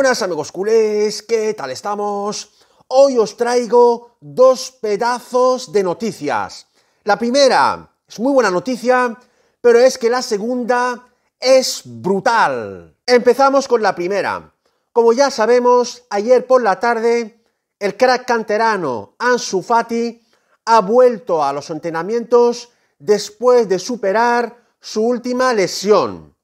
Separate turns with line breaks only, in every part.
buenas amigos culés, ¿qué tal estamos? Hoy os traigo dos pedazos de noticias. La primera es muy buena noticia, pero es que la segunda es brutal. Empezamos con la primera. Como ya sabemos, ayer por la tarde el crack canterano Ansu Fati ha vuelto a los entrenamientos después de superar su última lesión.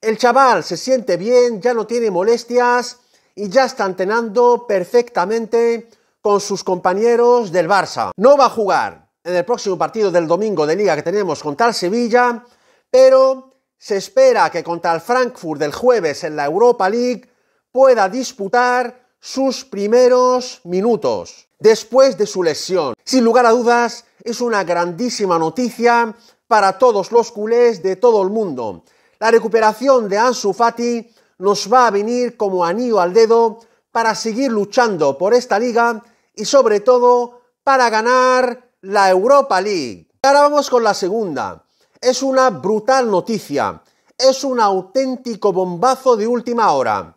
El chaval se siente bien, ya no tiene molestias y ya está entrenando perfectamente con sus compañeros del Barça. No va a jugar en el próximo partido del domingo de liga que tenemos contra el Sevilla, pero se espera que contra el Frankfurt del jueves en la Europa League pueda disputar sus primeros minutos después de su lesión. Sin lugar a dudas, es una grandísima noticia para todos los culés de todo el mundo. La recuperación de Ansu Fati nos va a venir como anillo al dedo para seguir luchando por esta liga y sobre todo para ganar la Europa League. Ahora vamos con la segunda. Es una brutal noticia. Es un auténtico bombazo de última hora.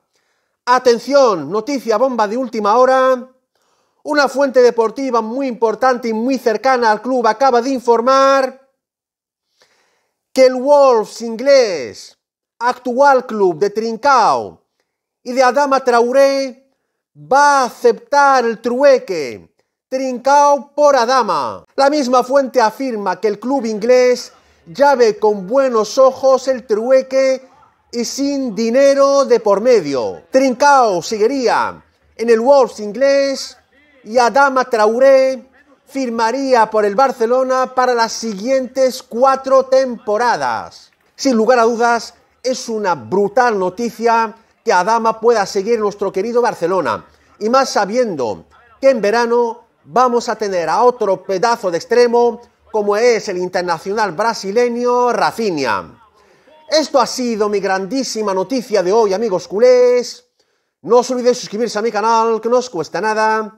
Atención, noticia bomba de última hora. Una fuente deportiva muy importante y muy cercana al club acaba de informar que el Wolves inglés, actual club de Trincao y de Adama Traoré, va a aceptar el trueque Trincao por Adama. La misma fuente afirma que el club inglés ya ve con buenos ojos el trueque y sin dinero de por medio. Trincao seguiría en el Wolves inglés y Adama Traoré firmaría por el Barcelona para las siguientes cuatro temporadas. Sin lugar a dudas, es una brutal noticia que Adama pueda seguir nuestro querido Barcelona. Y más sabiendo que en verano vamos a tener a otro pedazo de extremo como es el internacional brasileño Rafinha. Esto ha sido mi grandísima noticia de hoy, amigos culés. No os olvidéis suscribirse a mi canal, que no os cuesta nada,